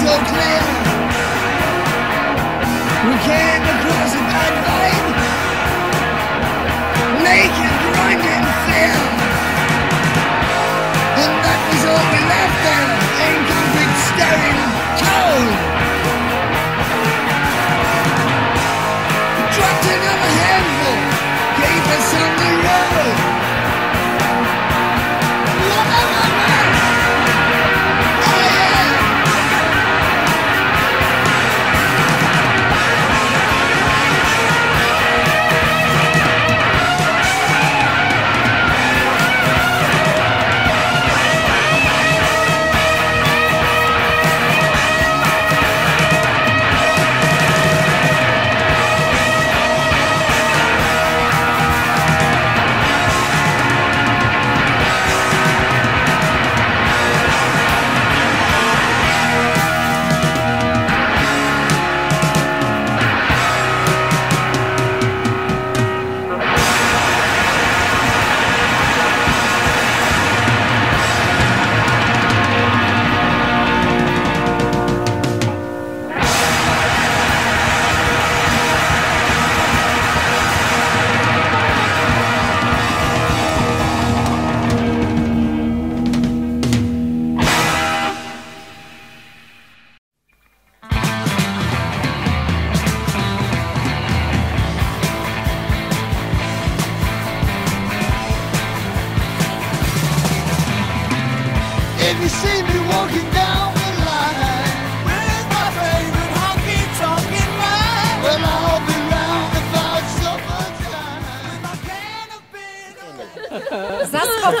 children. We can't.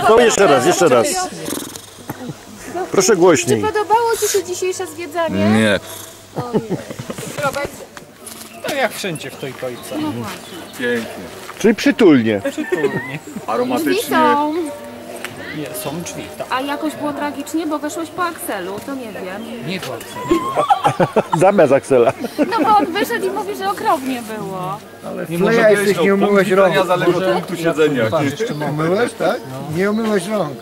To jeszcze raz, jeszcze raz. Proszę głośniej. Podobało Ci się dzisiejsze zwiedzanie? Nie. To jak wszędzie w tej kojce. Pięknie. Czyli przytulnie. Aromatycznie. Nie, są drzwi, tak. A jakoś było tragicznie, bo weszłeś po Akselu, to nie wiem. Nie było Zamiast Aksela. No bo on wyszedł i mówi, że okropnie było. Nie może jesteś, nie umyłeś rąk. zależy od punktu siedzenia. Umyłeś, tak? Nie umyłeś rąk.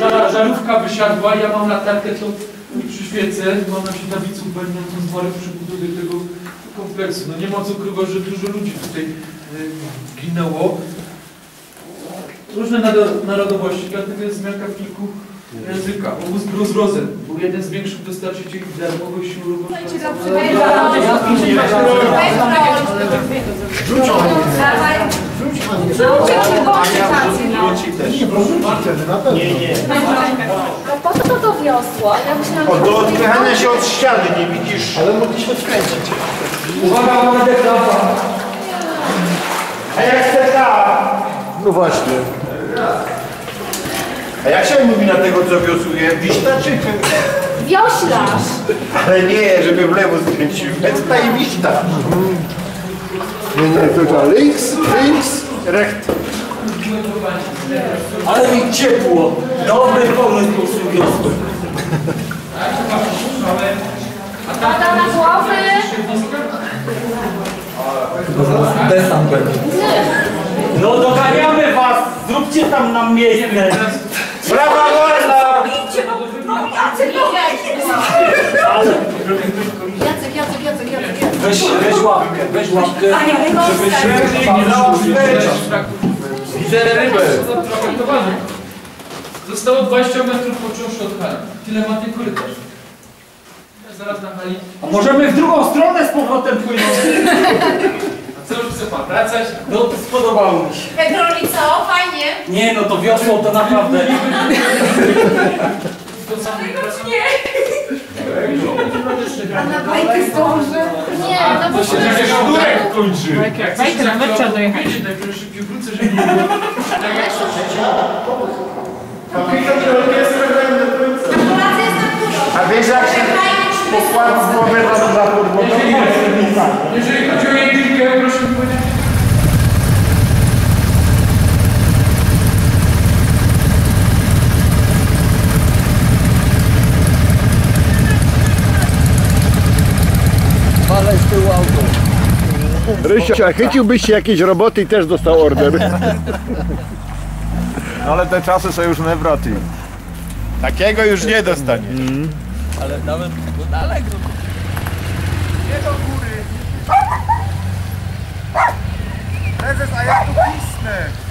Żar, żarówka wysiadła, ja mam latarkę, to przyświecę, mam na świetliców będą to zwory przy budowie tego kompleksu. No nie ma co ukrywać, że dużo ludzi tutaj y, ginęło. Różne narodowości, dlatego jest zmianka w kilku językach. Obóz Grozrozem był jeden z większych dostarczycieli darmowych sił roboczych. A po co to to wiosło? Ja myślałam, O, do odpychania się od ściany, nie widzisz? Ale mogliśmy wkręcić. Uwaga, uwaga, reklama! A jak chce ta? No właśnie. A jak się mówi na tego, co wiosłuje? Wiśta czy... wioślarz. Ale nie, żeby w lewo skręcił. Westa i wiśta. Nie, nie, to links, links, recht. Ale mi ciepło. Dobry pomysł usługiosły. Pada na głowy. Desant będzie. No was! Zróbcie tam nam miejsce! Brawa wolna! Jacek, Jacek, Jacek, Jacek. Weź, weź łapkę, weź łapkę, żebyś Nie Widzę rybę. Zostało 20 metrów począwszy od hali. Tyle ma ten korytarz. Zaraz na hali. A możemy w drugą stronę z powrotem płynąć? Co już chce pan wracać? No to spodobało mi się. Petroli co? Fajnie. Nie no to wiosło to naprawdę. To samo A na bajki zdąży? Nie, no bo się Durek kończy. Bajkę na mecza dojechać. Najpierw szybciej wrócę, żeby nie było. A wiesz jak się pokład z głowy na to Jeżeli chodzi o jedynkę, proszę mi powiedzieć. Rysiu, a chyciłbyś się jakiejś roboty i też dostał order. No ale te czasy są już nevroty. Takiego już nie dostanie. Ale nawet go dalej go Nie do góry. Prezes, a ja tu pisnę.